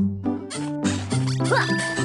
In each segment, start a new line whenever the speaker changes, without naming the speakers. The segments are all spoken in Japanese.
わっ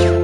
you.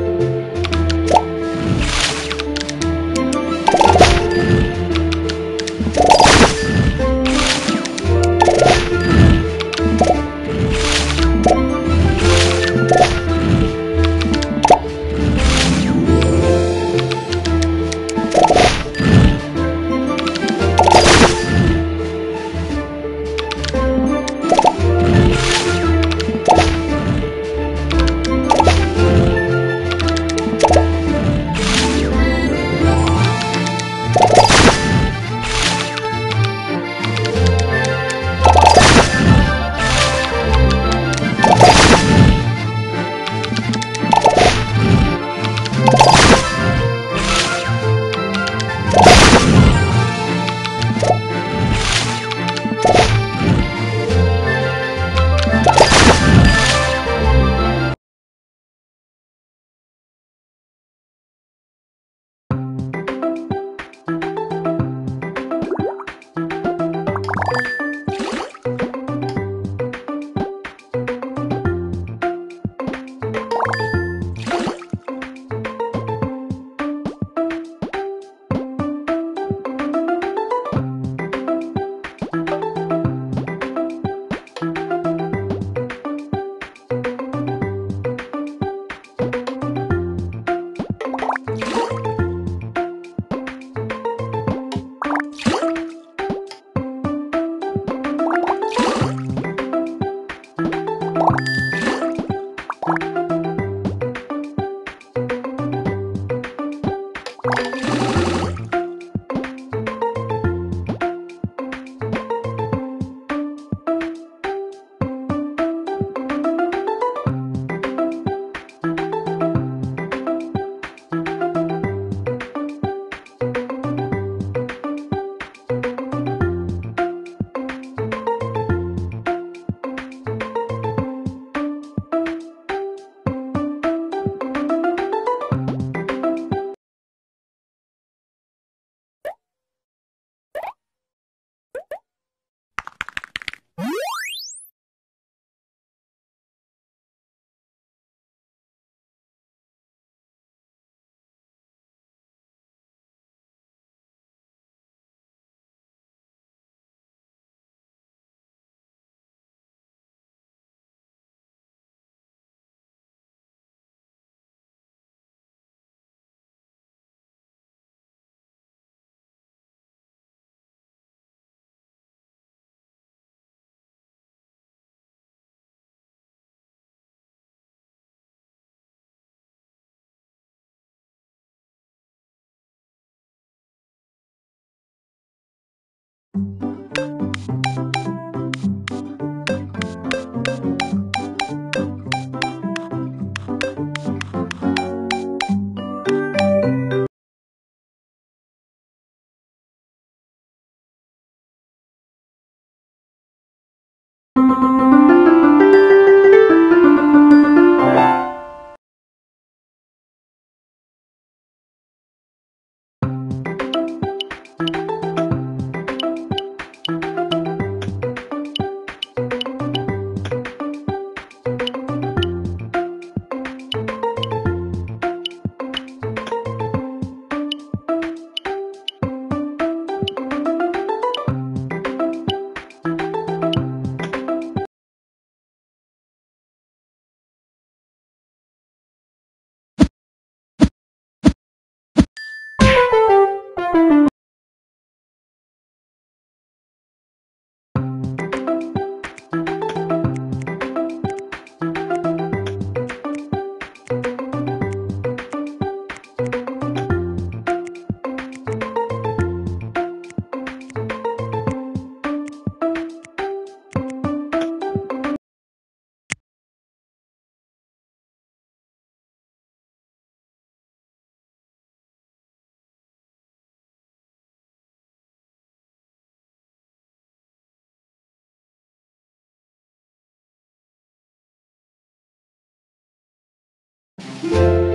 Thank you.